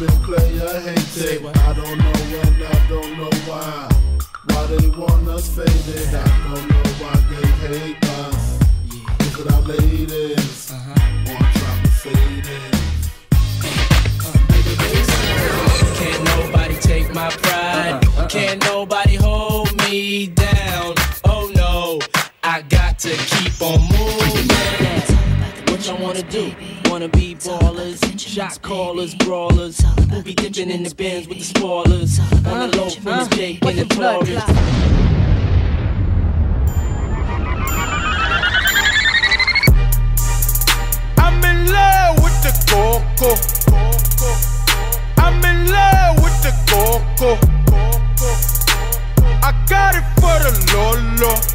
faded. I don't know when, I don't know why. Why they want us faded. I don't know why they hate us. Look at our ladies. Want drop uh-huh. the faded. Can't nobody take my pride. Uh-huh. Can't nobody hold me down. Oh no, I got to keep on moving. I wanna do. Wanna be ballers, shot callers, brawlers. We'll be dipping in the bins with the spoilers. On the low from the Jake and the Taurus. coco. I'm in love with the coco. I got it for the Lolo.